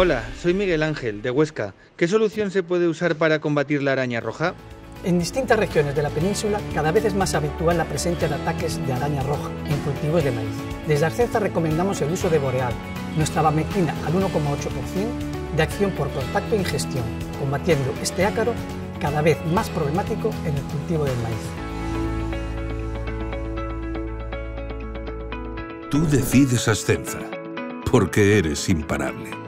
Hola, soy Miguel Ángel, de Huesca. ¿Qué solución se puede usar para combatir la araña roja? En distintas regiones de la península cada vez es más habitual la presencia de ataques de araña roja en cultivos de maíz. Desde Arcenza recomendamos el uso de Boreal, nuestra bamectina al 1,8% de acción por contacto e ingestión, combatiendo este ácaro cada vez más problemático en el cultivo del maíz. Tú decides Ascenza, porque eres imparable.